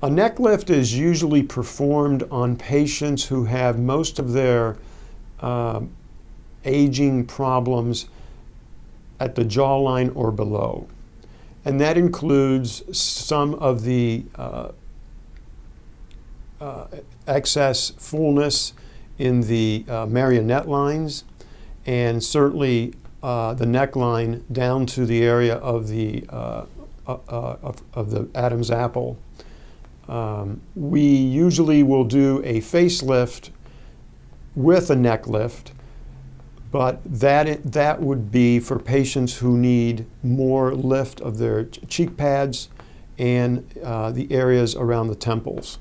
A neck lift is usually performed on patients who have most of their uh, aging problems at the jawline or below. And that includes some of the uh, uh, excess fullness in the uh, marionette lines, and certainly uh, the neckline down to the area of the uh, of, of, the Adam's apple. Um, we usually will do a facelift with a neck lift, but that that would be for patients who need more lift of their cheek pads and the areas around the temples.